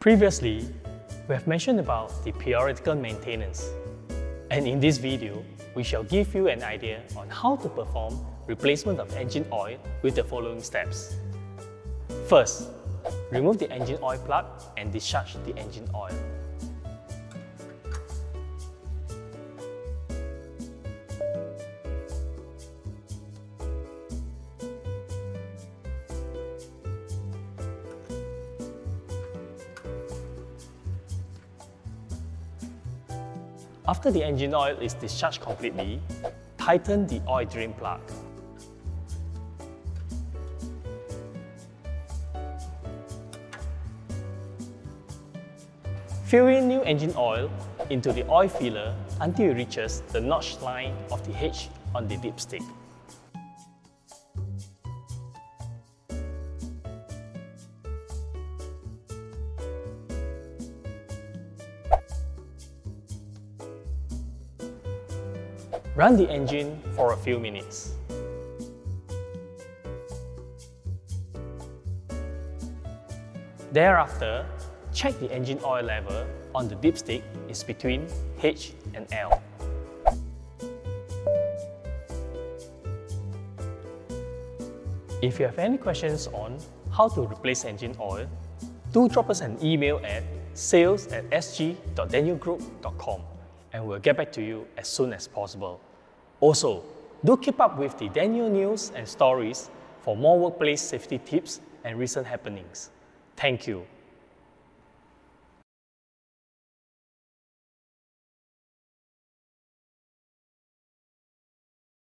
Previously, we have mentioned about the periodical maintenance. And in this video, we shall give you an idea on how to perform replacement of engine oil with the following steps. First, remove the engine oil plug and discharge the engine oil. After the engine oil is discharged completely, tighten the oil drain plug. Fill in new engine oil into the oil filler until it reaches the notch line of the H on the dipstick. Run the engine for a few minutes. Thereafter, check the engine oil level on the dipstick is between H and L. If you have any questions on how to replace engine oil, do drop us an email at sales at sg.denyogroup.com and we'll get back to you as soon as possible. Also, do keep up with the Denyo news and stories for more workplace safety tips and recent happenings. Thank you.